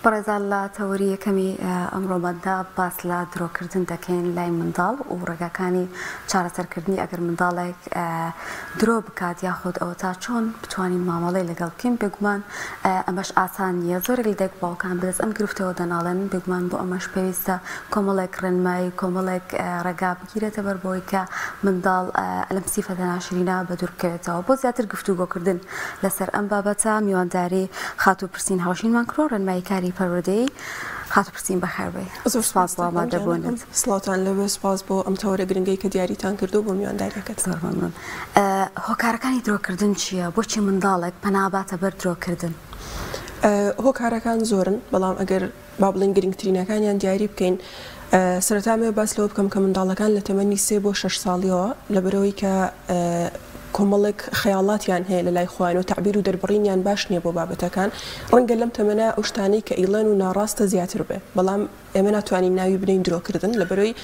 بەڕێزان لە تەوەری یەکەمی ئەمڕۆماندا باس لە درۆکردن دەکەین لای منداڵ و ڕێگاکانی چارەسەرکردنی ئەگەر منداڵێک درۆ بکات یاخود ئەوە تا چۆن بتوانین مامەڵەی لەگەڵ بکەین بێگومان ئەمەش ئاسان نییە زۆرێک لە دایک باوکان بەدەست ئەم گرفتەوە دەناڵێن بێگومان بۆ ئەمەش پێویستە کۆمەڵێک ڕێنمایی کۆمەڵێک ڕێگا گیرێتە بەر بەوەی کە منداڵ لەم سیفەتە ناشرینە بەدوور بکەوێتەوە. بۆ زیاتر گفتوگۆکردن لەسەر ئەم بابەتە میوانداری خاتوو پرسین هاوژینمان کردووە، ڕێنماییکاری پەروەردەیی. خاتوو پرسین بەخێربێی. زۆر سوپاس بۆ ئامادەبوونت. سڵاوتان لێبێت، سوپاس بۆ ئەم تەوەرە گرنگەی کە دیاریتان کردووە بۆ میواندارییەکەت. زۆر مەمنوون. هۆکارەکانی درۆکردن چییە؟ بۆچی منداڵێک پەنا ئەباتە بەر درۆکردن؟ هۆکارەکان زۆرن، بەڵام ئەگەر. با بڵێین گرنگترینەکانیان دیاری بکەین، سەرەتا ئەمەوێ باس لەوە بکەم کە منداڵەکان لە تەمەنی سێ بۆ شەش ساڵییەوە لەبەرئەوەی کە کۆمەڵێک خەیاڵاتیان هەیە لەلای خۆیان و تەعبیر و دەربڕینیان باش نییە بۆ بابەتەکان ڕەنگە لەم تەمەنە ئەو شتانەی کە ئیڵێن و ناڕاستە زیاتر بێ بەڵام ئێمە ناتوانین ناوی بنین درۆکردن لەبەرەوەی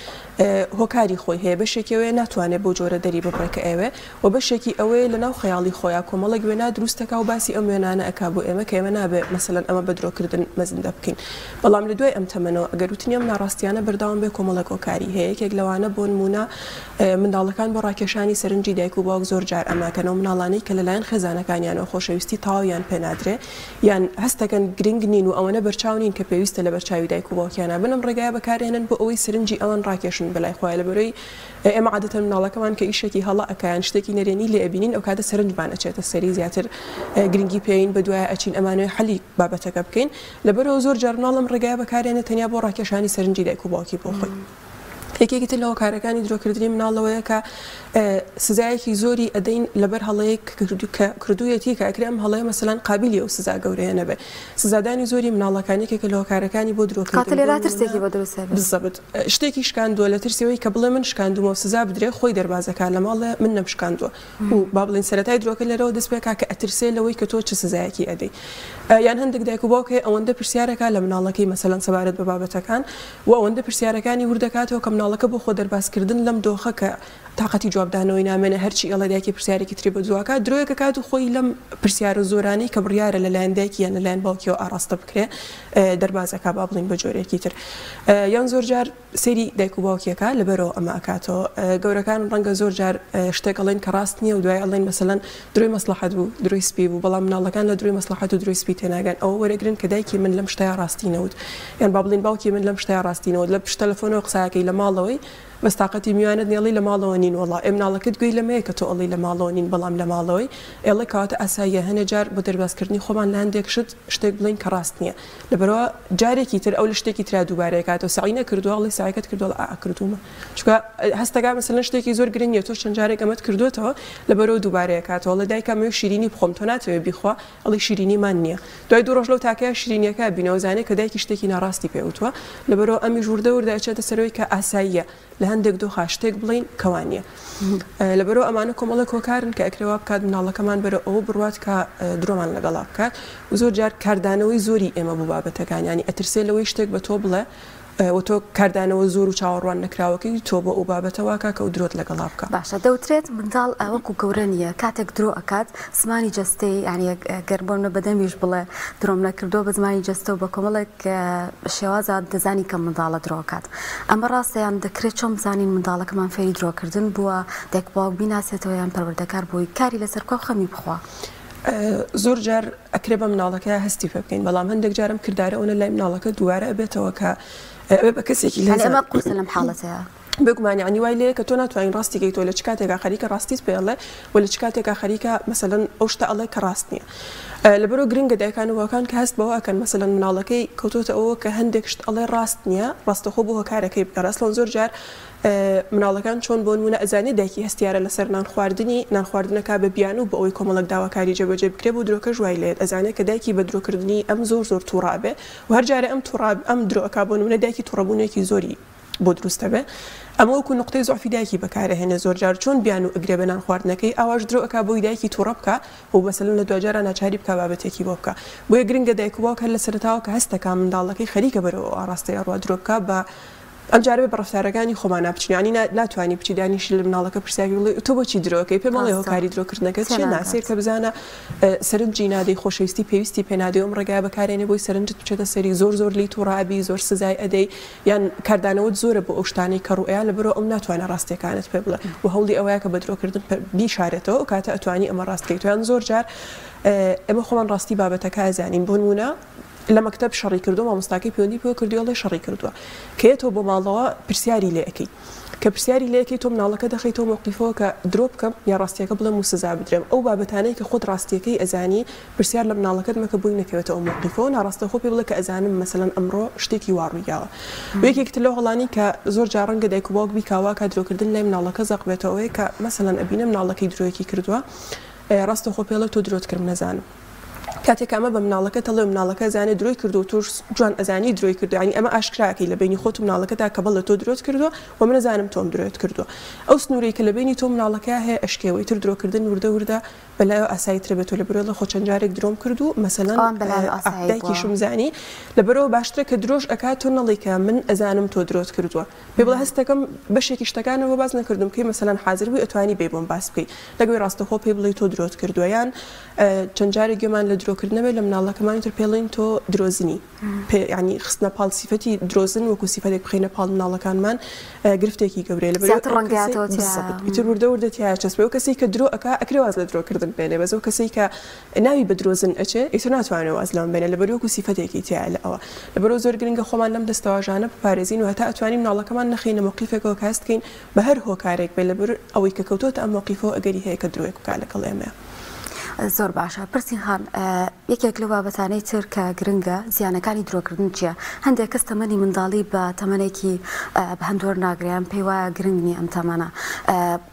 هۆکاری خۆی هەیە بەشێکەوەیە ناتوانێت بۆ جۆرە دەری ببڕێ کە ئەوێ و بەشێکی ئەوەیە لەناو خەیاڵی خۆیا کۆمەڵێک وێنا دروست دەکا و باسی ئەم وێنانە ئەکا بۆ ئێمە کە ئێمە نابێ مەسەلەن ئەمە بە درۆکردن مەزندە بکەین بەڵام لە دوای ئەم تەمەنەوە ئەگەر وتنی ئەم ناڕاستیانە بەردەوام بێ کۆمەڵێک هۆکاری هەیە یەکێک لەوانە بۆنموونە منداڵەکان بۆ ڕاکێشانی سەرنجی دایک و باوک زۆر جار ئەمەکەن ئەو مناڵانەی کە لەلایەن خێزانەکانیانەوە خۆشەویستی تەواویان پێ نادرێ یان هەست دەکەن گرنگ نین و ئەوەنە بەرچاو نین کە پێویستە لەبەرچاوی دایک و باوکیانا بن ئەم ڕێگایە بەکارێنن بۆ ئەوەی سەرنجی ئەوان ڕاکێشن بەلای خۆیان لەبەرەوەی ئێمە عادەتەن مناڵەکەمان کە ئیشێکی هەڵە ئەکا یان شتێکی نەرێنی لێ ئەبینین ئەوکاتە سەرنجمان ئەچێتە سەری زیاتر گرنگی پێین بەدوایە ئەچین ئەمانەوێ حەلی بابەتەکە بکەین لەبەرەوە زۆر جار مناڵ لەم ڕێگایە بەکارێنێ تەنیا بۆ ڕاکێشانی سەرنجی دایک و باوکی بۆ خۆی. یەکێکی تر لە هۆکارەکانی درۆکردنی مناڵ لەوەیە کە سزایەکی زۆری ئەدەین لەبەر هەڵەیەک کە کردوویەتی کە ئەکرێ ئەم هەڵەیە مەسەلەن قابلی ئەو سزا گەورەیە نەبێ سزادانی زۆری مناڵەکانێکی کە لە هۆکارەکانی بۆ درۆکردن خاتە لێرا ترسێکی بۆ دروست بزەبت شتێکی شکاندووە لە ترسی ئەوەی کە بڵێ من شکاندوومەو سزا بدرێ خۆی دەرباز دەکات لە ماڵێ من نەمشکاندووە و با بڵێین سەرەتای درۆکە لەرەوە دەست پێکا کە ئەترسێ لەوەی کە تۆ چ سزایەکی ئەدەی یان هەندێک دایک و باوک هەیە ئەوەندە پرسیارەکا لە مناڵەکەی مەسەلەن سەبارەت بە بابەتەکان و ئەوەندە پرسیارەکانی وردەکاتەوە کە مناڵەکە بۆ خۆ دەربازکردن لەم دۆخە کە تاقەتی جواب دانەوەی نامێنێ هەرچی ئێڵێ دایکی پرسیارێکی تری بۆ دواکات درۆیەک ئەکات و خۆی لەم پرسیارە زۆرانەی کە بڕیارە لە لایەن دایکی یان لە لایەن باوکیەوە ئاڕاستە بکرێ دەرباز ئەکا با بڵین بە جۆرێکی تر یان زۆر جار سەیری دایک و باوکی ئەکا لەبەرەوە ئەمە ئەکاتەوە گەورەکان ڕەنگە زۆر جار شتێک ئەڵێن کە ڕاست نییە و دوای ئەڵێن مەسەلەن درۆی مەسڵەحەت بوو درۆی سپی بوو بەڵام مناڵەکان لە درۆی مەسڵەحەت و درۆی سپی تێناگەن ئەوە وەرەگرن کە دایکی من لەم شتەیا ڕاستی نەوت یان با بڵین باوکی من لەم شتەیا ڕاستی نەوت لە پشت تەلەفۆنەوە قساکەی لە ماڵەوەی بەس تاقەتی میوانت نیە ئەڵێی لە ماڵەوە نین وەڵا ئێ مناڵەکەت گوێی لەمەیە کە تۆ ئەڵێی لە ماڵەوە نین بەڵام لە ماڵەوەی ئێڵێ کەواتە ئاساییە هەنێ جار بۆ دەرباز کردنی خۆمان لە هەندێک شت شتێک بڵێین کە ڕاست نیە لەبەروا جارێکی تر ئەو لە شتێکی ترا دووبارە ئەکاتەوە سەعی نەکردوە ئەڵێ سەعیکەت کردوە ئڵێ ئا کردومە چونکە هەست ئەکا مەسەلەن شتێکی زۆر گرنگ نیە تۆش چەند جارێک ئەمەت کردوەتەوە لەبەروا دووبارە ئەکاتەوە ئەڵێ دایکە مەوێ شیرینی بخۆم تۆ ناتەوێ بیخوا ئەڵی شیرینی مان نیە دوای دوو ڕۆژ لەو تاکەیە شیرینیەکە بینەوە زانێ کە دایکی شتێکی ناڕاستی پێ وتوە لەبەرئەوە ئەمیش وردە وردە ئەچێتە سەرەوەی کە ئاساییە لە هەندێک دۆخا شتێک بڵین کەوا نیە لەبەرەوە ئەمانە کۆمەڵێک هۆکارن کە ئەکرێوا بکات مناڵەکەمان بەرە ئەوە بڕوات کە درۆمان لەگەڵا بکات زۆر جار کاردانەوەی زۆری ئێمە بۆ بابەتەکان ینی ئەترسێ لەوەی شتێک بە تۆ بڵێ و تۆ کاردانەوە زۆر و چاوەڕوان نەکراوەکەی تۆ بۆ ئەو بابەتە وا کاکە و درۆت لەگەڵا بکا. باشە دەوترێت منداڵ وەکو گەورە نییە کاتێک درۆ ئەکات زمانی جەستەی یانی گەر بۆ نمونە بە دەمیش بڵێ درۆم نەکردووە بە زمانی جەستە و بە کۆمەڵێک شێوازا دەزانی کە منداڵە درۆ ئەکات ئەمە ڕاستە یان دەکرێت چۆن بزانین منداڵەکەمان فێری درۆکردن بووە دایک باوک بیناسێتەوە یان پەروەردەکار بۆی کاری لەسەر بکا و خەمی بخوا؟ زۆر جار ئەکرێ بە مناڵەکە هەستی پێ بکەین بەڵام هەندێک جارم کردارە ئەوە لای مناڵەکە دووارە ئەبێتەوە کە ئەوێ بە کەسێکی لە ئەمە قورسە لەم حاڵەتەیە بگومانی عنی وای لەیە کە تۆ ناتوانین ڕاستی گەی تۆ لە چ کاتێکا خەریکە ڕاستیت پێڵێ و لە چ کاتێکا خەریکە مەسەن ئەو شتە ئەڵێ کە ڕاست نییە لە بەرۆ گرنگە دایکان و باکان کە هەست بەوەکەن مەسەن مناڵەکەی کەوتۆتە ئەوە کە هەندێک شت ئەڵێ ڕاست نییە ڕاستەخۆ بۆ هۆکارەکەی بکە ڕاستڵەن زۆر جار مناڵەکان چۆن بۆ نمونە ئەزانێ دایکی هەستیارە لەسەر نان خواردنی نان خواردنەکا بە بیانوو بۆ ئەوەی کۆمەڵەک داواکاری جێ بەجێ بکرێ بو درۆکەش وای لێت ئەزانێ کە دایکی بە درۆ کردنی ئەم زۆر زۆر توڕە ئەبێ و هەر جارێ ئەم توڕە ئەم درۆ ئەکا بۆ نمونە دایکی توڕە بونێکی زۆری بۆ دروست ئەبێ ئەمە وەکو نوقتەی زوعفی دایکی بەکار ئەهێنێ زۆر جار چۆن بیانوو ئەگرێ بە نان خواردنەکەی ئاواش درۆ ئەکا بۆی دایکی توڕە بکا و مەسەلەن لە دواجارا ناچاری بکا بابەتێکی بۆ بکا بۆیە گرنگە دایک و باوک هەر لە سەرەتاوە کە هەست ئەکا منداڵەکەی خەریکە بەرەو ئەو ئاڕاستەی ئەڕوا درۆ بکا بە ئەم جارە بێ بە ڕەفتارەکانی خۆمان نابچین یانی نا ناتوانی بچی دانیشی لە مناڵەکە پرسیاری بڵێ تۆ بۆچی درۆ ئەکەی پێم بڵێ ڕاستە هۆکاری درۆ کردنەکەت تێ چیە ناگات ناسییەکە بزانە ئە سەرنجی نادەی خۆشەویستی پێویستی پێ نادەی و ئەم ڕێگایە بەکارێنەی بۆی سەرنجت بچێتە سەری زۆر زۆر لێی توڕە ئەبی زۆر سزای ئەدەی یان کاردانەوەت زۆرە بۆ ئەو شتانەی کە ڕوئەیە لەبەرئەوە ئەو ناتوانێ ڕاستییەکانت پێ بڵێ و هەوڵی ئەوەیە کە بە درۆ کردن پە بیشارێتەوە ئەو کاتە ئەتوانی ئەمە ڕاست کەیت یان زۆر جار ئێمە خۆمان ڕاستی بابەتەکە ئەزانین بۆ نموونە لە مەکتەب شەڕی کردوە مامۆستاکەی پەیوەندی پێوە کردوی ئەڵێ شەڕی کردوە کە یەتەوە بۆ ماڵەوە پرسیاری لێ ئەەکەی کە پرسیاری لەکەی تۆ مناڵەکە دەخیتەوە موقیفەوە کە درۆ بکەم یا ڕاستیەکە بڵێم و سزا بدرێم ئەو بابەتانەی کە خۆت ڕاستیەکەی ئەزانی پرسیار لە مناڵەکەت مەکە بۆی نەکەوێتەوە موقیفەوە ناڕاستە خۆ پێ بڵێ کە ئەزانم مەسەلەن ئەمڕۆ شتێکی وا ڕوویداوە یەکێکتر لەو هەڵانی کە زۆر جا ڕەنگە دایک و باوک بیکاوا کە درۆکردن لای مناڵەکە زەق بێتەوەی کە مەسەلەن ئەبینە مناڵەکەی درۆیەکی کردووە ڕاستە خۆ پێڵە تۆ درۆت کرد نەزانم کاتێ کامە بە مناڵەکەت ئەڵێ و مناڵەکە ئەزانێ درۆی کردوە و تۆش جوان ئەزانی درۆی کردوە یانی ئەمە ئاشکرا ئەکەی لە بەینی خۆت و مناڵەکەتا کە بەڵێ تۆ درۆت کردوە و من ئەزانم تۆم درۆت کردوە ئەو سنورەی کە لە بەینی تۆ و مناڵەکەیا هەیە ئەشکێ و ئیتر درۆ کردن وردە وردە بە لایەو ئاسایی ترە بێت و لە بەرۆی ئەڵێ خۆ چەند جارێک درۆم کرد و مەسەلەن دایکیشم زانی لە بەرەوە باشترە کە درۆش ئەکات تۆ نەڵێی کە من ئەزانم تۆ درۆت کردوە. پێ بڵێ هەست دەکەم بەشێکی شتەکانم بۆ باس نەکردوم کەی مەسەلەن حازر بووی ئەتوانی بێی بۆم باس بکەی لەگەڵ ڕاستەخۆ پێی بڵێ تۆ درۆت کردووە یان چەند جارێک گوێمان لە درۆکردنە بێت لە مناڵەکەمانی تر پێڵین تۆ درۆزنی پێ ینی خستنە پاڵ سیفەتی درۆزن وەکو سیفەتێک بخینە پاڵ مناڵەکانمان گرفتێکی گەورەیە لە زیاتر ڕەنگاتەوە تر وردە وردە تیا چەسپێ و کەسی کە درۆ ئەک ئەکرێ واز لە درۆکردن بێنێ بەزۆ کەسی کە ناوی بە درۆزن ئەچێ ئیتر ناتوانێ واز لەمە بێنێ لەبەر وەکو سیفەتێکی تیایە لە ئەوە لەبەرو زۆر گرنگە خۆمان لەم دەستەواژانە بپارێزین و هەتا ئەتوانین مناڵەکەمان نەخەینە مەوقیفێکەوە کە هەست بکەین بە هەر هۆکارێک بێ لەبەر ئەوەی کە کەوتۆتە ئەم مەوقیفەوە ئەگەری هەیە کە درۆیەک بکا لەگەڵ ئێمە. زۆر باشە پرسین خان یەکێک لەو بابەتانەی تر کە گرنگە زیانەکانی درۆکردن چییە هەندێک کەس تەمەنی منداڵی بە تەمەێکی بە هەندۆر ناگریان پێی وایە گرنگ نیە ئەم تەمەە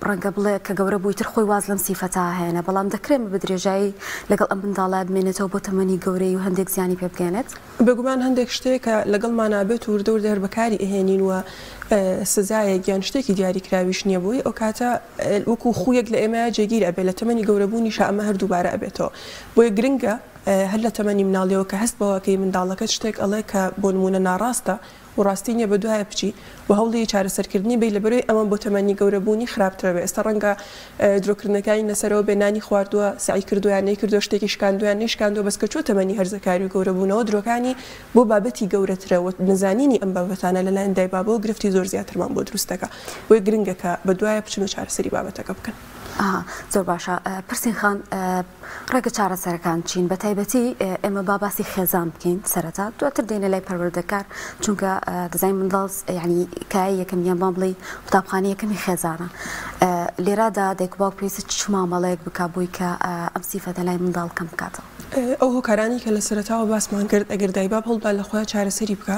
ڕەنگە بڵێ کە گەورە بوویتر خۆی واز لەم سیفەتە هێنا، بەڵام دەکرێ بە درێژایی لەگەڵ ئەم منداڵە بمێنێتەوە بۆ تەمەنی گەورەی و هەندێک زیانی پێ بگەیەنێت؟ بێگومان هەندێک شتێ کە لەگەڵمانا بێت و وردە وردە هەر بەکاری ئەهێنین و سزایەک یان شتێکی دیاری کراویش نییە بۆی ئەو کاتە وەکوو خوویەک لە ئێمەیا جێگیر ئەبێ لە تەمەنی گەورە بوونیشا ئەمە هەر دووبارە ئەبێتەوە بۆیە گرنگە هەر لە تەمەنی مناڵیەوە کە هەست بەوە کەی منداڵەکەت شتێک ئەڵێ کە بۆ نموونە ناڕاستە و ڕاستی نیە بەدوایە بچی و هەوڵی چارەسەر کردنی بەی لەبەرەوەی ئەوان بۆ تەمەنی گەورە بوونی خراپترە بێ ئێستا ڕەنگە درۆ کردنەکانی لەسەرەوە بێ نانی خواردوە سەعی کردوە یان نەیکردوە شتێکی شکاندوە یان نەیشکاندوە بەس کە چوە تەمەنی هەرزەکاری و گەورە بوونەوە درۆکانی بۆ بابەتی گەورەترە و نەزانینی ئەم بابەتانە لەلایەن دای بابەوە گرفتی زۆر زیاترمان بۆ دروست دەکا بۆیە گرنگە کە بەدوایە بچن و چارەسەری بابەتەکە بکەن. ئەها زۆر باشە پرسین خان ڕێگە چارەسەرەکان چین بە تایبەتی ئێمە با باسی خێزان بکەین سەرەتا دواتر دێنە لای پەروەردەکار چونکە دەزانین منداڵ ینی کای یەکەم یان بام بڵی قوتابخانی یەکەمی خێزانە لێرادا دایکباو پێویست چ مامەڵەیەک بک بووی کە ئەم سیفەتە لای منداڵ کەم بکاتەوە ئەو هۆکارانی کە لە سەرتاوە باسمان کرد ئەگەر دایباب هەڵدا لە خۆیان چارەسەری بکە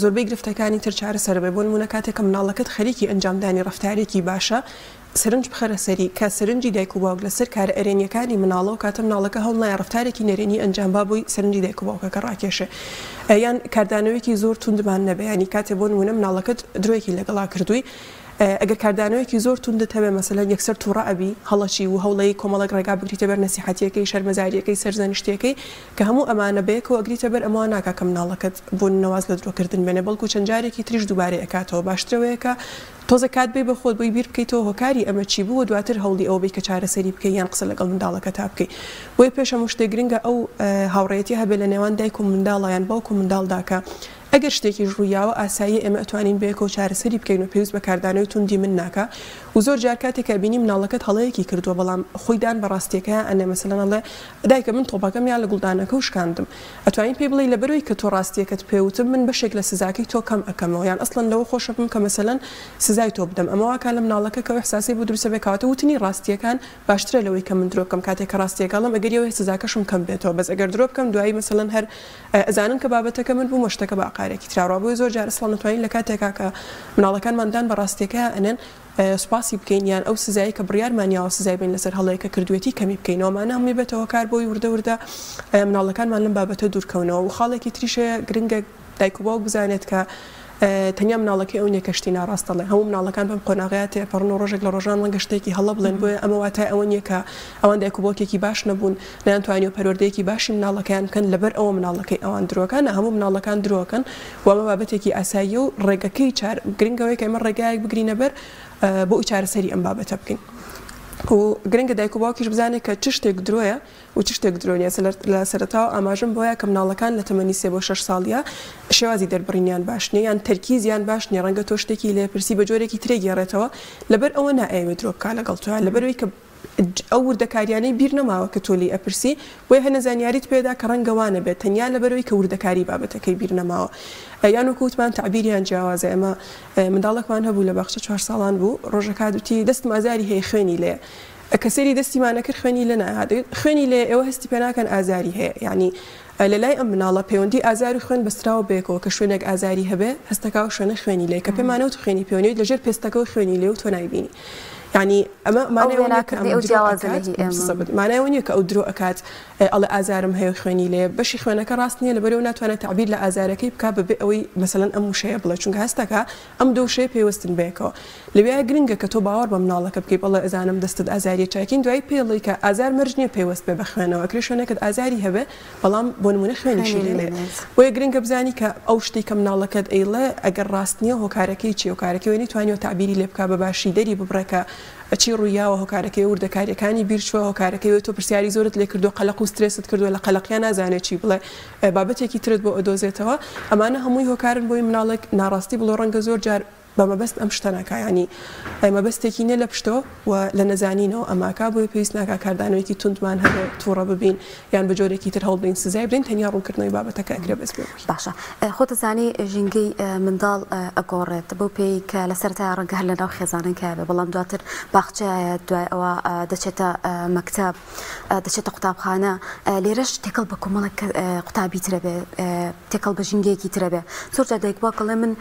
زۆربەی گرفتەکانی تر چارەسەر بێ بۆ نمونە کاتێکە مناڵەکەت خەریکی ئەنجامدانی ڕفتارێکی باشە سەرنج بخەرە سەری، کە سەرنجی دایک و باوک لەسەر کارە ئەرێنیەکانی مناڵە و کاتە مناڵەکە هەڵنایە ڕەفتارێکی نەرێنی ئەنجام با بۆی سەرنجی دایک و باوکەکە ڕاکێشێ یان کاردانەوەیەکی زۆر توندمان نەبێ یانی کاتێ بۆ نمونە مناڵەکەت درۆیەکی لەگەڵا کردووی ئەگەر کاردانەوەیەکی زۆر توندت هەبێ مەسەلەن یەکسەر توڕە ئەبی هەڵەچی و هەوڵەی کۆمەڵێک ڕێگا بگریتە بەر نەسیحەتیەکەی شەرمەزاریەکەی سەرزەنشتیەکەی کە هەموو ئەمانە بەیەکەوە ئەگریتە بەر ئەمەوا ناکا کە مناڵەکەت بۆ نواز لە درۆکردن بێنێ بەڵکو چەند جارێکی تریش دووبارەی ئەکاتەوە باشترەوەیە کە تۆزێک کات بەی بەخۆت بۆی بیر بکەیتەوە هۆکاری ئەمە چی بوو وە دواتر هەوڵی ئەوە بەی کە چارەسەری بکەی یان قسە لەگەڵ منداڵەکەتا بکەی بۆیە پێش هەموو شتێک گرنگە ئەو هاوڕێیەتیە هەبێت لە نێوان دایک و منداڵا یان باوک و منداڵدا کە ئەگەر شتێکیش ڕوویاوە ئاساییە ئێمە ئەتوانین بەیەکەوە چارەسەری بکەین و پێویست بە کاردانەوەی توندی من ناکا و زۆر جار کاتێک ئەبینی مناڵەکەت هەڵەیەکی کردووە بەڵام خۆی دان بە ڕاستیەکەیا ئەنێ مەسەلەن ئەڵێ دایکە من تۆپەکەم یا لە گوڵدانەکەو شکاندم ئەتوانی پێی بڵێی لەبەرئەوەی کە تۆ ڕاستیەکەت پێ وتم من بەشێک لە سزاکەی تۆ کەم ئەکەمەوە یان ئەسڵەن لەوە خۆشەبم کە مەسەلەن سزای تۆ بدەم ئەمە واکا لە مناڵەکە کە ئەو ئیحساسەی بۆ دروستەبێت کەواتە وتنی ڕاستیەکان باشترە لەوەی کە من درۆبکەم کاتێک کە ڕاستیەکەڵێم ئەگەری ئەوەیە سزاکەشم کەم بێتەوە بەس ئەگەر درۆ بکەم دوایی مەسەلەن هەر ئەزانن کە بابەتەکە من بوم وە شتەکە بە ئاقارێکی تراڕوا بۆیە زۆر جار ئەسڵەن ئەتوانی لە کاتێکا کە مناڵەکانمان دان بە ڕاستیەکەیا ئەنێن سوپاسی بکەین یان ئەو سزایەی کە بڕیارمان یاوە سزای بین لەسەر هەڵەیەک کە کردوێتی کەمی بکەینەوە ئەمانە هەمووی بێتەوە کار بۆی وردە وردە مناڵەکانمان لەم بابەتە دوور کەونەوە و خاڵێکی تریش هەیە گرنگە دایک و باوک بزانێت کە تەنیا مناڵەکەی ئەو نیە کە شتی ناڕاستەڵێ هەموو مناڵەکان بەم قۆناغەیە تێپەڕن و ڕۆژێک لە ڕۆژان ڕەنگە شتێکی هەڵە بڵێن بۆیە ئەمە واتای ئەوە نیە کە ئەوان دایک و باوکێکی باش نەبوون، نەیانتوانیوە پەروەردەیەکی باشی مناڵەکەیان بکەن، لەبەر ئەوە مناڵەکەی ئەوان درۆکە، نا هەموو مناڵەکان درۆکەن و ئەمە بابەتێکی ئاساییە و ڕێگەکەی چار، گرنگە ئەوەیە کە ئێمە ڕێگایەک بگرینە بەر بۆ ی چارەسەری ئەم بابەتە بکەین و گرنگە دایک و باوکیش بزانێت کە چ شتێک درۆیە و چ شتێک درۆ نییە، لە سەرەتاوە ئاماژەم بۆیە کە مناڵەکان لە تەمەنی سێ بۆ شەش ساڵییە شێوازی دەربڕینیان باش نییە یان تەرکیزیان باش نییە، ڕەنگە تۆ شتێکی لێ پرسی بە جۆرێکی ترێ گێڕێتەوە لەبەر ئەوە نائەیەوێ درۆ بکات لەگەڵ تۆ لەبەر ئەوەی کە. ئەو وردەکاریانەی بیر نەماوە کە تۆ لێی ئەپرسی بۆیە هەنە زانیاریت پێدا کە ڕەنگە وا نەبێت تەنیا لەبەرەوەی کە وردەکاری بابەتەکەی بیر نەماوە یان وەکو وتمان تەعبیریان جیاوازە ئێمە منداڵەکمان هەبوو لە باخچە چوار ساڵان بوو ڕۆژەک هات وتی دەستم ئازاری هەیە خوێنی لێ کە سەیری دەستیمانە کرد خوێنی لێ نەهات خوێنی لێ ئێوە هەستی پێ ناکەن ئازاری هەیە یانی لە لای ئەم مناڵە پەیوەندی ئازار و خوێن بەستراوە بەیەکەوە کە شوێنێک ئازاری هەبێ هەستەکە ئەو شوێنە خوێنی لێ کە پێمان نەوت و خوێنی پێوە نیە لە ژێر پێستەکەوە خوێنی لێ و تۆ نایبینی یانی ئەمە مانای ئەوە نیە کە ئەم درۆ ئەکات مانای ئەوە نیە کە ئەو درۆ ئەکات ئەڵێ ئازارم هەیە و خوێنی لێ بەشی خوێنەکە ڕاست نیە لەبەرەوە ناتوانێت تەعبیر لە ئازارەکەی بکا بەبێ ئەوەی مەسەلەن ئەم وشەیە بڵێ چونکە هەستەکە ئەم دوو وشەیە پەیوەستن بەیەکەوە. لەوێیە گرنگە کە تۆ باوەڕ بە مناڵەکە بکەی بەڵێ ئەزانم دەستت ئازاریە چاکین دوایی پێڵێی کە ئازار مەرج نیە پەیوەست بێ بە خوێنەوە ئەکرێ شوێنەکت ئازاری هەبێ بەڵام بۆ نمونە خوێنی شلێنێت بۆیە گرنگە بزانی کە ئەو شتەی کە مناڵەکەت ئەیڵێ ئەگەر ڕاست نیە هۆکارەکەی چیە هۆکارەکەی ئەوەی نەیتوانیوە تەعبیری لێ بکا بە باشی دەری ببڕێ کە چی ڕوویاوە هۆکارەکەی ئەو وردەکاریەکانی بیرچوە هۆکارەکەی ئەوەی تۆ پرسیاری زۆرت لێ کردوە قەلەق و سترێست کردوە لە قەلەقیا نازانێ چی بڵێ بابەتێکی ترت بۆ ئەدۆزێتەوە ئەمانە هەمووی هۆکارن بۆی مناڵێک ناڕاستی بڵێ ڕەنگە زۆر جار بە مەبەست ئەم شتە ناکا یانی مەبەستێکی نیە لە پشتەوە و لە نەزانینەوە ئەماکا بۆیە پێویست ناکا کاردانەوەیەکی توندمان هەبێ توڕە ببین یان بە جۆرێکی تر هەوڵبدەین سزای بدەین تەنیا ڕوونکردنەوەی بابەتەکە ئەکرێ بەس بێ بۆی. باشە خۆت دەزانی ژینگەی منداڵ ئەگۆڕێت بەو پێی کە لە سەرەتایە ڕەنگە هەر لەناو خێزانەکەیا بێ بەڵام دواتر باخچەیە دوای ئەوە دەچێتە مەکتەب دەچێتە قوتابخانە لێرەش تێکەڵ بە کۆمەڵک قوتابی ترەبێ تێکەڵ بە ژینگەیەکی ترەبێ زۆرجار دایک بووە کەڵێ من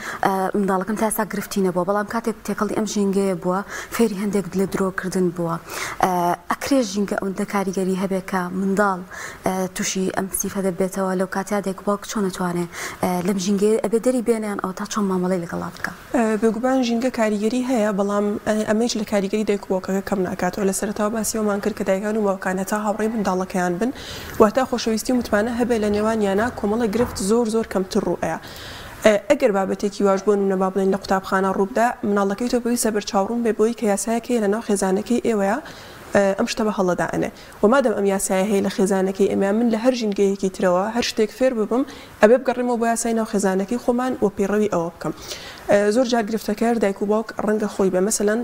منداڵەکەم تاسا گرفتی نەبووە بەڵام کاتێک تێکەڵی ئەم ژینگەیە بووە فێری هەندێک لە درۆکردن بووە ئەکرێ ژینگە ئەوەندە کاریگەری هەبێت کە منداڵ تووشی ئەم سیفە دەبێتەوە لەو کاتیا دایک باوک چۆن نەتوانێت لەم ژینگەیە ئەبێ دەری بێنیان ئەو تا چۆن مامەڵی لەگەڵا بکە بێگومان ژینگە کاریگەری هەیە، بەڵام ئەمەیش لە کاریگەری دایک و باوکەکە کەم ناکاتەوە، لە سەرەتاوە باسی ئەوەمان کرد کە دایکان و باوکان هەتا هاوڕێی منداڵەکەیان بن واتە خۆشەویستی و متمانە هەبێت لە نێوانیانا کۆمەڵە گرفت زۆر زۆر کەمتر ڕووئەیا ئەگەر بابەتێکی واش بۆ نمونە با بڵێین لە قوتابخانە ڕووبدا منداڵەکەی تۆ پێویستە بەرچاوڕوون بێت بەوەی کە یاسایەک هەیە لە ناو خێزانەکەی ئێوەیا ئەم شتە بە هەڵەدا ئەنێ وە مادەم ئەم یاسایە هەیە لە خێزانەکەی ئێمە من لە هەر ژینگەیەکی ترەوە هەر شتێک فێر ببم ئەبێ بگەڕێمەوە بۆ یاسای ناو خێزانەکەی خۆمان وە پەیڕەوی ئەوە بکەم زۆر جار گرفتەکەر دایک و باوک ڕەنگە خۆی بێ مەسەلەن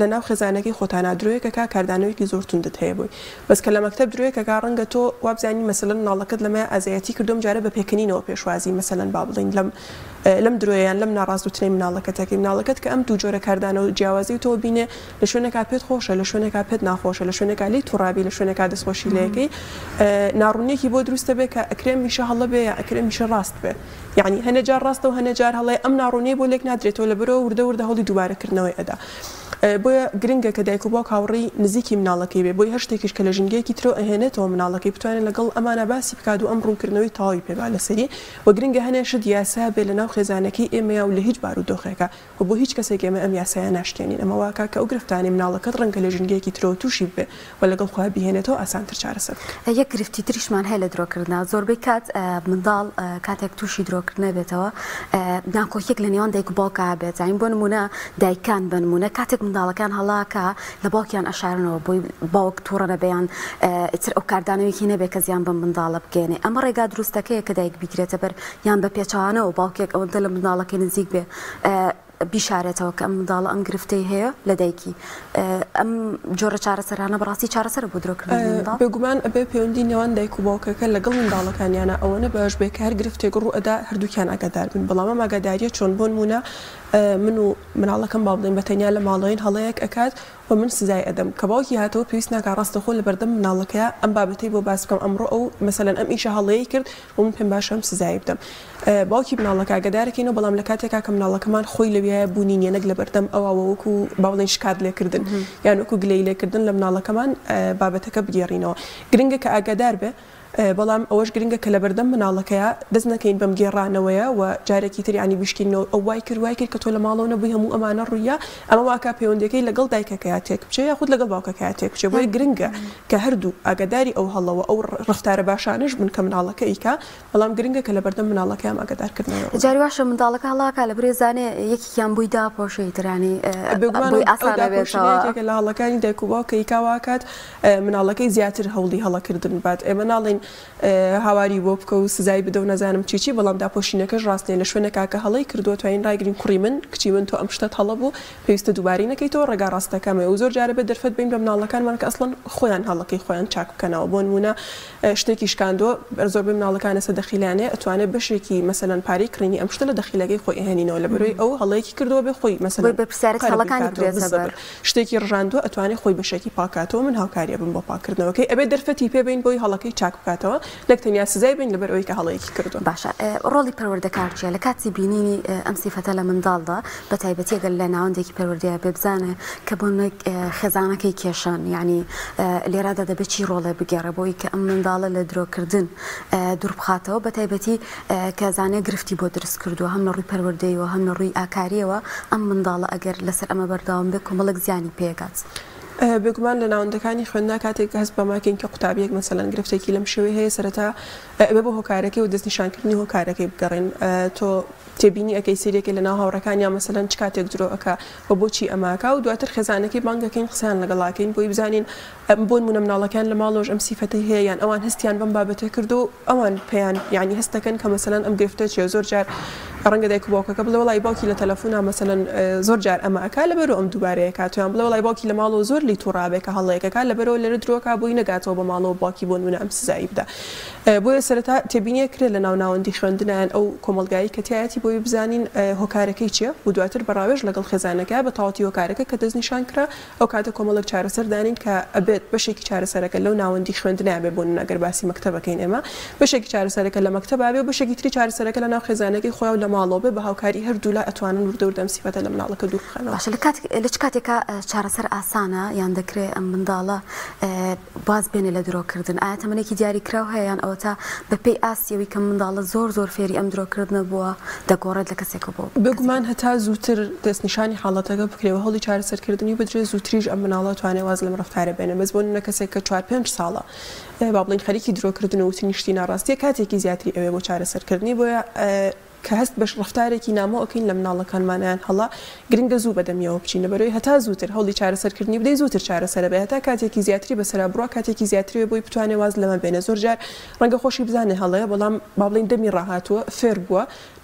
لە ناو خێزانەکەی خۆتانا درۆیەکە کا کاردانەوەیەکی زۆر توندت هەیە بۆی بەس کە لە مەکتەب درۆیەکە کا ڕەنگە تۆ وابزانی مەسەلەن مناڵەکەت لەمە ئازایەتی کردوم جارە بە پێکەنینەوە پێشوازی مەسەلەن با بڵین لەم لەم درۆیان لەم ناڕاست وتنەی مناڵەکەتەکەی مناڵەکەت کە ئەم دوو جۆرە کاردانەوە جیاوازی تۆ بینێ لە شوێنێکا پێت خۆشە لە شوێنێکا پێت ناخۆشە لە شوێنێکا لێی توڕابی لە شوێنێکا دەستخۆشی لەکەی ناڕونیەکی بۆ دروستە بێ کە ئەکرێ میشە هەڵە بێ یا ئەکرێ میشە ڕاست بێ یعنی هەنێ جار ڕاستە و هەنێ جار هەڵەیە ئەم ناڕونیەی بۆ لێک نادرێتەوە لە بەرەوە وردە وردە هەوڵی دووبارەکردنەوەی ئەدا بۆیە گرنگە کە دایک و باوک هاوڕی نزیکی مناڵەکەی بێ بۆی هەر شتێکیش کە لە ژینگەیەکی ترۆ ئەهێنێتەوە مناڵەکەی بتوانێت لەگەڵ ئەمانە باسی بکات و ئەم ڕوونکردنەوەی تەواوی پێبا لەسەری و گرنگە هەنێ شت یاسا بێ لە ناو خێزانەکەی ئێمەیە و لە هیچ بارودۆخێکە و بۆ هیچ کەسێک ئێمە ئەم یاسایە ناشکێنین ئەمە واکا کە ئەو گرفتانەی مناڵەکەت ڕەنگە لە ژینگەیەکی ترەوە توشی ببێ و لەگەڵ خۆیا بیهێنێتەوە ئاسانتر چارەسەر بکە. یەک گرفتی تریشمان هەیە لە درۆکردنا زۆربەی کات منداڵ کاتێک توشی درۆکردنە بێتەوە ناکۆکیەک لە نێوان دایک و باوکا هەبێت زانین بۆ نمونە دایکان بە نمونە کاتێک منداڵەکان هەڵاکا لە باوکیان ئەشارنەوە بۆی باوک توڕە نەبێ یان ئیتر ئەو کاردانەوەیەکی نەبێ کە زیان بەم منداڵە بگەێنێ ئەمە ڕێگا دروستەکەیە کە دایک بیگرێتە بەر یان بە پێچەوانەوە باوکێک ئەوەندە لە منداڵەکەی نزیک بێ بیشارێتەوە کە ئەم منداڵە ئەم گرفتەی هەیە لە دایکی ئەم جۆرە چارەسەرانە بەڕاستی چارەسەرە بۆ درۆکردن بێگومان ئەبێ پەیوەندی نێوان دایک و باوکەکە لەگەڵ منداڵەکانیانە ئەوەنە بەش بێ کار گرفتێک ڕوو ئەدا هەردووکیان ئەگەدار بن بەڵام ئەم ئەگەداریە چۆن بۆن مونە من و مناڵەکەم با بڵێن بە تەنیا لە ماڵەوەین هەڵەیەک ئەکات و من سزای ئەدەم. کە باوکی هاتەوە پێویست ناکا ڕاستەخۆ لە بەردەم مناڵەکەیا ئەم بابەتەی بۆ باس بکەم ئەمڕۆ ئەو مەسەلەن ئەم ئیشە هەڵەیەی کرد و من پێم باشە ئەم سزایەی بدەم باوکی مناڵەکە ئاگەدارەکەینەوە بەڵام لە کاتێکا کە مناڵەکەمان خۆی لەویایە بوونی نیە نەک لە بەردەم ئەوا وەکو با بڵێین شکات لێکردن یان وەکو گلەیی لێکردن لە مناڵەکەمان بابەتەکە بگێڕینەوە گرنگە کە ئاگادار بێ بەڵام ئەوەش گرنگە کە لەبەردەم مناڵەکەیا دەست نەکەین بەم گێڕانەوەیە و جارێکی تر یانی بیشکینەوە ئەو وای کرد وای کرد کە تۆ لە ماڵەوە نەبووی هەموو ئەمانە ڕوویە ئەمە واکا پەیوەندیەکەی لەگەڵ دایکەکەیا تێک بچێ یاخود لەگەڵ باوکەکەیا تێک بچێ بۆیە گرنگە کە هەردوو ئاگاداری ئەو هەڵەوە ئەو ڕەفتارە باشانەش بن کە مناڵەکە ئەیکا بەڵام گرنگە کە لەبەردەم مناڵەکەیام ئاگادار کردنەوەی ڕوو جاری واشە منداڵەکە هەڵا کا لە برێ زانێ یەکیان بووی داپۆشی ترانی بێگومان ئەو داپۆشینەیەکێکە لە هەڵەکانی دایک و باوکە ئیکا واکات مناڵەکەی زیاتر هەوڵی هەڵەکردن بات ئێمە ناڵێین هاواری بۆ بکە و سزای بدە و نەزانم چی چی بەڵام داپۆشینەکەش ڕاست نیە لە شوێنەکا کە هەڵەی کردوە توانین ڕایگرین کوڕی من کچی من تۆ ئەم شتەت هەڵە بوو پێویستە دووبارەی نەکەیتەوە ڕێگا ڕاستەکە مەیە و زۆر جارە بێت دەرفەت بەین بە مناڵەکانمان کە ئەسڵەن خۆیان هەڵەکەی خۆیان چاک بکەنەوە بۆ نموونە شتێکی شکاندوە زۆربەی مناڵەکان لەسەر دەخیلیانێ ئەتوانێ بەشێکی مەسەلەن پارەی کڕینی ئەم شتە لە دەخیلەکەی خۆی ئەهێنینەوە لەبەرئەوەی ئەو هەڵەیەکی کردوە بێ خۆی مەسەلەن بەرپرسیارێت هەڵەکانی بدرێتە بەر. شتێکی ڕژاندوە ئەتوانێ خۆی بەشێکی پاکاتەوە من هاوکاری ئەبم بۆ پاککردنەوەکەی ئەبێ دەرفەتی پێ بەین بۆی هەڵەکەی چاک بکاتەوە نەک تەنیا سزای بەین لەبەر ئەوەی کە هەڵەیەکی کردوە. باشە ڕۆڵی پەروەردەکار چیە لە کاتی بینینی ئەم سیفەتە لە منداڵدا بە تایبەتی گەر لە ناوەندێکی پەروەردەیە بێ بزانێ کە بۆ خێزانەکەی کێشەن یعنی لێرادا دەبێت چی ڕۆڵێ بگێڕێ بۆی کە ئەم منداڵە لە درۆکردن دووربخاتەوە بە تایبەتی کە زانای گرفتی بۆ دروست کردووە هەم لە ڕووی پەروەردەیی و هەم لە ڕووی ئاکارییەوە، ئەم منداڵە ئەگەر لەسەر ئەمە بەردەوام بێت کۆمەڵێک زیانی پێگات. بێگومان لە ناوەندەکانی خوێندنا کاتێک هەست بە ماکین کە قوتابیەک مەسەلەن گرفتێکی لەم شێوەی هەیە سەرەتا ئەبێ بۆ هۆکارەکەی و دەستنیشانکردنی هۆکارەکەی بگەڕێن تۆ تێبینی ئەەکەی سریەکە لە ناو هاوڕەکان یا مەسەلەن چ کاتێک درۆ ئەکا و بۆچی ئەماکە و دواتر خێزانەکەی بانگەکەین قسەیان لەگەڵاکەین بۆی بزانین بۆنمونە مناڵەکەیان لەماڵەوەش ئەم سیفەتەی هەیە یان ئەوان هەستیان بەم بابەتە کردو ئەوان پێیان یانی هەست دەکەن کە مەسەلەن ئەم گرفتە چیە زۆر جار ڕەنگە دایک و باوکەکە بڵێ وڵی باوکی لە تەلەفۆنا مەسەلەن زۆر جار ئەمە ئەکا لەبەرو ئەم دووبارەیە کاتویان بڵێ وڵی باوکی لە ماڵەوە زۆر لی توڕابێ کە هەڵەیەکەکە لەبەرەوە لێرە درۆکا بۆی نەگاتەوە بە ماڵەوە باوکی بۆنمونە ئەم سزایی بدا بۆیە سەرەتا تێبینیە کرێ لە ناو ناوەندی خوێندنا یان ئەو کۆمەڵگایی کە تیایەتی بۆی بزانین هۆکارەکەی چیە ودواتر بە ڕاوێژ لەگەڵ خێزانەکە بە تەواتی هۆکارەکە کە دەستنیشان کرا ئەو کاتە کۆمەڵێک چارەسەر دانین کە ئەبێت بەشێکی چارەسەرەکە لەو ناوەندی خوێندنە بێت بۆ نمونە گەر باسی مەکتەب ئەکەین ئێمە بەشێکی چارەسەرەکە لە مەکتەبا بێ و بەشێکی تری چارەسەرەکە لەناو خێزانەکەی خۆیان و لە ماڵەوە بێ بە هاوکاری هەردوولا ئەتوانن وردە وردە ئەم سیفەتە لە مناڵەکە دوور بخەنەوە. باشە لە چ کاتێکا چارەسەر ئاسانە یان دەکرێ ئەم منداڵە واز بێنێ لە درۆ کردن. ئایا تەمەنێکی دیاری کراو هەیە یان ئەوەتا بە پێی ئاستی ئەوی کە منداڵە زۆر زۆر فێری ئەم درۆ کردنە بووە دەگۆڕێت لە کەسێک بۆ کەسێکی بێ گومان هەتا زووتر دەست نیشانی حاڵەتەکە بکرێ و هەوڵی چارەسەر کردنی بدرێ زووتریش ئەم منداڵە ئەتوانێ واز لەم ڕەفتارە بێنێ بەس بۆ نمونە کەسێک کە چوار پێنج ساڵە با بڵێین خەریکی درۆ کردن و وتنی شتی ناڕاستیە کاتێکی زیاتری ئەوێ بۆ چارەسەر کردنی بۆیە کە هەست بە ڕەفتارێکی نامۆ ئەکەین لە مناڵەکانمان یان هەڵە، گرنگە زوو بەدەمیەوە بچینە بەرەوەی هەتا زووتر، هەوڵی چارەسەر کردنی بدەین زووتر چارەسەرە بێ هەتا کاتێکی زیاتری بەسەرا بڕوا کاتێکی زیاتر بێ بۆی بتوانێ واز لەمە بێنێ زۆر جار ڕەنگە خۆشی بزانێ هەڵەیە بەڵام با بڵێین دەمی ڕاهاتووە فێر بووە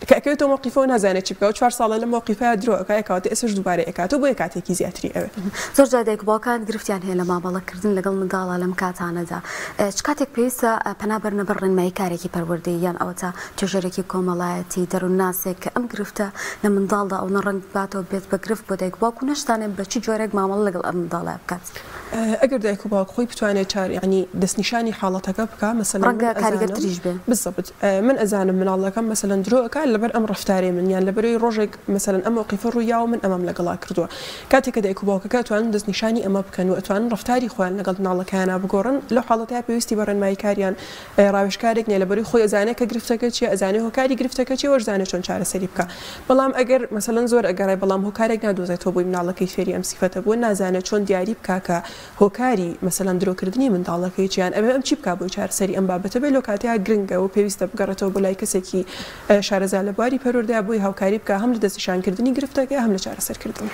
کە ئەکەوێتەوە مەوقیفەوە نازانێ چی بکا و چوار ساڵە لەم مەوقیفە درۆ ئەکا یەکاوەتە ئێستەش دووبارەی ئەکاتەوە بۆیە کاتێکی زیاتری ئەوێ. زۆر جار دایک و باوکان گرفتیان هەیە لە مامەڵە کردن لەگەڵ منداڵە لەم کاتانەدا چ کاتێک پێویستە پەنا بەرنە بەر ڕێنمایی کارێکی پەروەردەیی یان ئەوەتا توێژەرێکی کۆمەڵایەتی، دەروونناسێک کە ئەم گرفتە لە منداڵدا ئەوەنە ڕەنگ بباتەوە ببێت بە گرفت بۆ دایک و باوک و نەشزانێت بە چ جۆرێک مامەڵە لەگەڵ ئەم منداڵە بکات. ئەگەر دایک و باوک خۆی بتوانێت چار یانی دەستنیشانی حاڵەتەکە بکات مەسەلەن من ڕەنگە کاریگەر ئەزانم تریش بێ. بالضبط من ئەزانم منداڵەکەم مەسەلەن درۆ ئەکات لەبەر ئەم ڕەفتارەی من یان لەبەرئەوەی ڕۆژێک مەسەلەن ئەم مەوقیفە ڕووی یاوە من ئەمەم لەگەڵا کردووە کاتێک کە دایک و باوکەکە ئەتوانن دەستنیشانی ئەمە بکەن و ئەتوانن ڕەفتاری خۆیان لەگەڵ منداڵەکەیانا بگۆڕن لەو حاڵەتەیا پێویستی بە ڕێنمایی کاریان ئەی ڕاوێژکارێک نیە لەبەروی خۆی ئەزانێ کە گرفتەکە چیە ئەزانێ هۆکاری گرفتەکە چیە وەشزانێ چۆن چارەسەری بکا بەڵام ئەگەر مەسەلەن زۆر ئەگەڕێ بەڵام هۆکارێک نادۆزێتەوە بۆی مناڵەکەی فێری ئەم سیفەتە بوە نازانێ چۆن دیاری بکا کە هۆکاری مەسەلەن درۆکردنی منداڵەکەی چیە یان ئەبێ ئەم چی بکا بۆی چارەسەری ئەم بابەتە بێ لۆکاتێا گرنگە وپێویستە بگەڕێتەوە بۆ لای کەسێکی شارەزا لە بواری پەروەردە بۆی هاوکاری بکا هەم لە دەستنیشان کردنی گرفتەکەی هەم لە چارەسەر کردنی.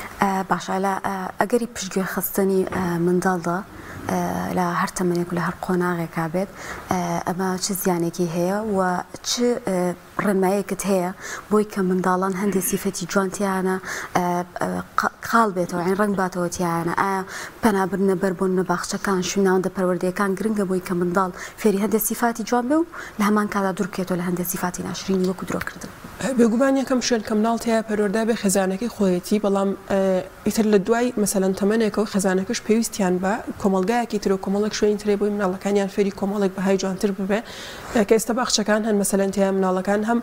باشە لە ئەگەری پشتگوێ خستنی منداڵدا لە هەر تەمەنێک و لە هەر قۆناغێکا بێت ئەمە چ زیانێکی هەیە و چ ڕێنمایەکت هەیە بۆی کە منداڵان هەندێک سیفەتی جوانتیانە قاڵ بێتەوە عین ڕنگ باتەوە تیانە ئایا پەنابرنە بەر بۆن نە باخچەکان شوناوەندە پەروەردەکان گرنگە بۆی کە منداڵ فێری هەندێک سیفاتی جوان بێ و لە هەمان کادا دوورکێتەوە لە هەندێک سیفاتی ناشرینی وەکو درۆکردن. بێگومان یەکەم شوێن کە مناڵ تیا پەروەردە بێ خێزانەکەی خۆیەتی بەڵام ئیتر لە دوای مەسەلەن تەمەنێکەوە خێزانەکەش پێویستیان بە کۆمەڵگایەکی ترە و کۆمەڵێک شوێنی ترەی بۆی مناڵەکانیان فێری کۆمەڵێک بەهای جوانتر ببێ کە ئێستا باخچەکان هەن مەسەلەن تێیا مناڵەکان هەم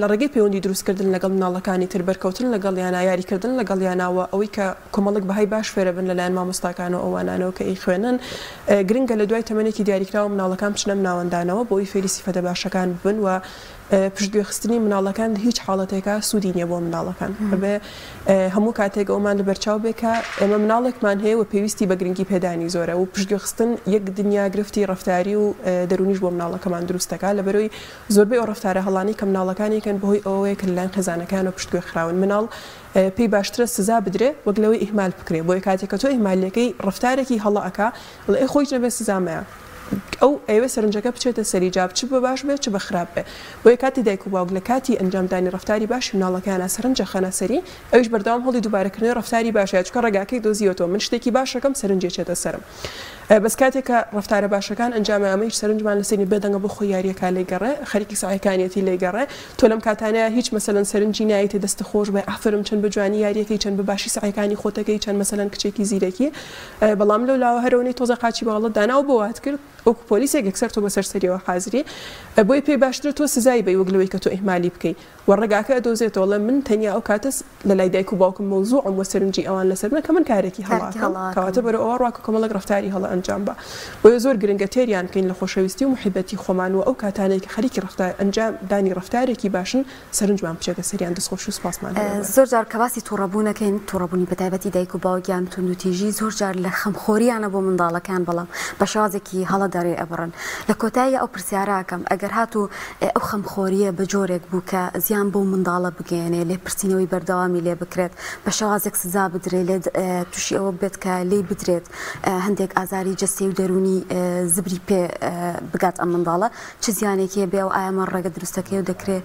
لە ڕێگەی پێوەندی دروست کردن لەگەڵ مناڵەکانی تر بەرکەوتن لەگەڵیانا یاری کردن لەگەڵیانا وە ئەوەی کە کۆمەڵێک بەهای باش فێرە بن لەلایەن مامۆستاکان و ئەوانانەوە کە ئەیخوێنن گرنگە لە دوای تەمەنێکی دیاریکراوە مناڵەکان بچنە ناوەندانەوە بۆ ئەوی فێری سیفەتە باشەکان ببن وە پشتگوێخستنی مناڵەکان لە هیچ حاڵەتێکا سوودی نیە بۆ مناڵەکان ئەبێ هەموو کاتێک ئەومان لە بەرچاو بێ کە ئێمە مناڵێکمان هەیە و پێویستی بە گرنگی پێدانی زۆرە و پشتگوێخستن یەک دنیا گرفتی ڕەفتاری و دەروونیش بۆ مناڵەکەمان دروستەکا لەبەرەوەی زۆربەی ئەو ڕەفتارە هەڵانەی کە مناڵەکانی کەن بەهۆی ئەوەیە کە لەلایەن خێزانەکەیانەوە پشتگوێ خراون مناڵ پێی باشترە سزا بدرێ وەک لەوەی ئیهمال بکرێ بۆیە کاتێک کە تۆ ئیهمالیەکەی ڕەفتارێکی هەڵە ئەکا ڵێ ئەی خۆیت نەبێ سزا مەیە ئەو ئەیەوێت سەرنجەکە بچێتە سەری جا چ بە باش بێت چ بە خراپ بێت بۆیە کاتێ دایک و باوک لە کاتی ئەنجامدانی ڕەفتاری باشی مناڵەکەیانا سەرنجە خەنە سەری ئەویش بەردەوام هەوڵی دوبارەکردنەوەی ڕەفتاری باشە چونکە ڕێگاکەی دۆزیوەتەوە من شتێکی باشەکەم سەرنجی ئەچێتە سەرم بەس کاتێک کە ڕەفتارە باشەکان ئەنجامە ئەمە هیچ سەرنجمان لەسەری نی بێدەنگە بۆ خۆی یاریەکە لەی گەڕێ خەریکی سەعیەکانیەتی لەی گەڕێ تۆ لەم کاتانەیە هیچ مەسەلەن سەرنجی نایەتێ دەستت خۆش بێ ئافەرم چەند بە جوانی یاریەکەی چەند بە باشی سەعیەکانی خۆتەکەی چەند مەسەلەن کچێکی زیرەکی بەڵام لەو لاوە هەرەونەی تۆزێ قاچی باڵت دانا و بۆوات کرد وەکو پۆلیسێک یەکسەر تۆ بەسەر سەریەوە حازری بۆی پێی باشترە تۆ سزای بەی وەک لەوەی کە تۆ ئیهمالی بکەی و ڕێگاکە ئەدۆزێتەوە ڵێ من تەنیا ئەو کاتە لە لای دایک و باوکم مەوزوعم وە سەرنجی ئەوان لەسەر بنە کە من کارێکی هەڵە کەم کەواتە بەرەو ئەوە ڕوا کە کۆمەڵێک ڕەفتاری هەڵە ئەنجام با بۆیە زۆر گرنگە تێریان بکەین لە خۆشەویستی و موحیبەتی خۆمان و ئەو کاتانەی کە خەریکی ڕەفتار ئەنجام دانی ڕەفتارێکی باشن سەرنجمان بچێتە سەریان دەستخۆش و سوپاسمان لێ دەکەین. زۆر جار کە باسی توڕەبوون دەکەین، توڕەبوونی بەتایبەتی دایک و باوک یان توندوتیژی زۆر جار لە خەمخۆرییانە بۆ منداڵەکان بەڵام بە شێوازێکی هەڵەدا رێ ئەبڕن. لە کۆتاییا ئەو پرسیارە ئەکەم، ئەگەر هاتوو ئەو خەمخۆرییە بە جۆرێک بوو کە زیان بەو منداڵە بگەیەنێ، لێپرسینەوەی بەردەوامی لێ بکرێت، بە شێوازێک سزا بدرێ، لێ تووشی ئەوە ببێت کە لێی بدرێت، هەندێک ئازاری جەستەیی و دەروونی زبری پێ بگات ئەم منداڵە، چ زیانێکی هەیە بێ ئەو ئایەمە ڕێگە دروستەکەی و دەکرێ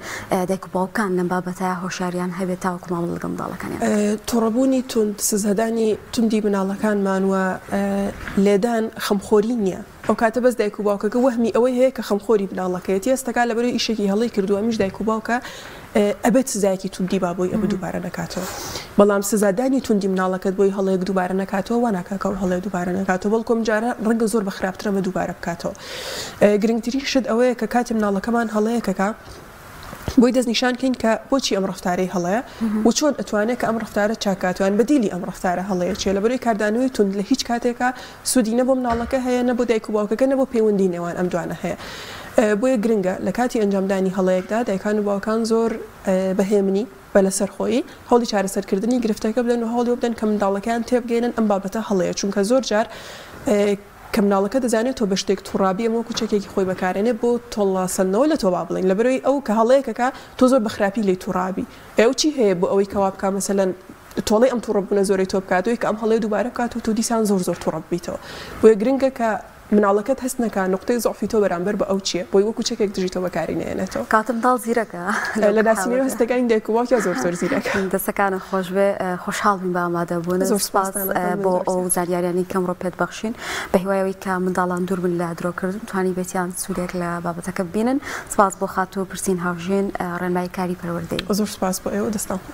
دایک و باوکان لەم بابەتە هۆشیاریان هەبێ تاوەکو مامەڵە لەگەڵ منداڵەکانیان بکەن. توڕەبوونی توند، سزادانی توندی منداڵەکانمان و لێدان خەمخۆری نییە، ئەو کاتە بەس دایک و باوکەکە وەهمی ئەوەی هەیە کە خەمخۆری منداڵەکەیەتی، هەست دەکات لەبەرەی ئیشێکی هەڵەی کردووە، ئەمیش دایک و باوکە، ئەبێت سزایەکی توندی با بۆی ئەمە دووبارە نەکاتەوە بەڵام سزادانی توندی مناڵەکەت بۆی هەڵەیەک دووبارە نەکاتەوە وا ناکاکەەوە هەڵێ دووبارە نەکاتەوە بەڵکۆم جارە ڕەنگە زۆر بە خراپترەمە دووبارە بکاتەوە گرنگتری شت ئەوەیە کە کاتی مناڵەکەمان هەڵەیەکەکە بۆی دەستنیشانکەین کە بۆچی ئەم ڕفتارەی هەڵەیە و چۆن ئەتوانێت کە ئەم ڕفتارە چاکاتوان بەدیلی ئەم ڕفتارە هەڵەیە چێ لە بەرەی کاردانەوەی تونند لە هیچ کاتێکە سوودی نە بۆ مناڵەکە هەیە نە بۆ دایک و باوکەکە نە بۆ پەیوەندی نێوان ئەم دوانە هەیە بۆیە گرنگە لە کاتی ئەنجامدانی هەڵەیەکدا دایکان و باوکان زۆر بە هێمنی بە لەسەرخۆیی هەوڵی چارەسەر کردنی گرفتەکە بدەن و هەوڵی وەبدەن کە منداڵەکەیان تێبگەیەنن ئەم بابەتە هەڵەیە چونکە زۆر جار کە مناڵەکە دەزانێت تۆ بە شتێک توڕابی ئەمە وەکو چەکێکی خۆی بەکارێنێ بۆ تۆڵەسەندنەوە لە تۆ با بڵێن لەبەرەوەی ئەو کە هەڵەیەکەکە تۆ زۆر بە خراپی لێی توڕابی ئەو چی هەیە بۆ ئەوەی کە وا بکا مەسەلەن تۆڵەی ئەم تووڕە بوونە زۆرەی تۆ بکات وەی کە ئەم هەڵەیە دووبارە بکات و تۆ دیسان زۆر زۆر تووڕە ببیتەوە بۆیە گرنگە کە مناڵەکەت هەست نەکا نقطەی زەعفی تۆ بەرامبەر بە ئەو چییە بۆی وەکو چەکێک دژی تۆ بەکاری نەهێنێتەوە کاکە منداڵ زیرەکە لە ناسینەوە هەستەکانی دایک و باوکیا زۆر زۆر زیرەکە دەستەکانت خۆش بێ خۆشحاڵ بووین بە ئامادەبوونت زۆر سوپاس سوپاستان ئەکەم بۆ زۆر ئەو سوپاس. زانیاریانەی کە ئەمڕۆ پێت بەخشین بە هیوای ئەوەی کە منداڵان دوور بن لە درۆکردن توانیبێتیان سوودێک لە بابەتەکە ببینن سپاس بۆ خاتوو پرسین هاوژێن ڕێنمای کاری پەروەردەیی. زۆر سوپاس بۆ ئێوە دەستان خۆش.